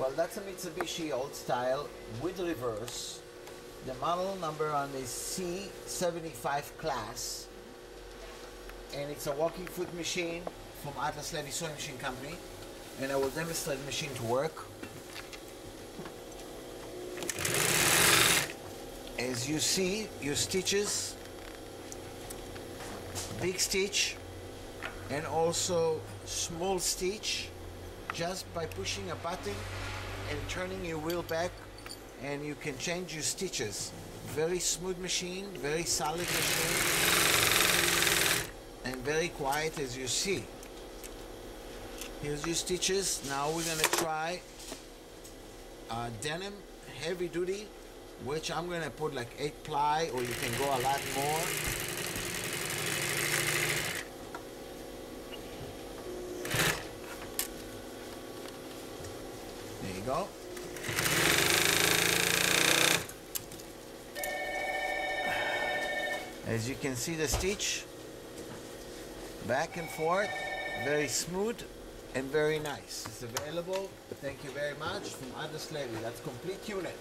Well, that's a Mitsubishi old style with reverse. The model number on is C75 class. And it's a walking foot machine from Atlas Levy Sewing Machine Company. And I will demonstrate the machine to work. As you see, your stitches, big stitch, and also small stitch just by pushing a button and turning your wheel back and you can change your stitches. Very smooth machine very solid machine and very quiet as you see. Here's your stitches. Now we're gonna try uh, denim heavy duty which I'm gonna put like 8 ply or you can go a lot more There you go. As you can see the stitch, back and forth, very smooth and very nice. It's available, thank you very much, from Atlas Levy. That's complete unit.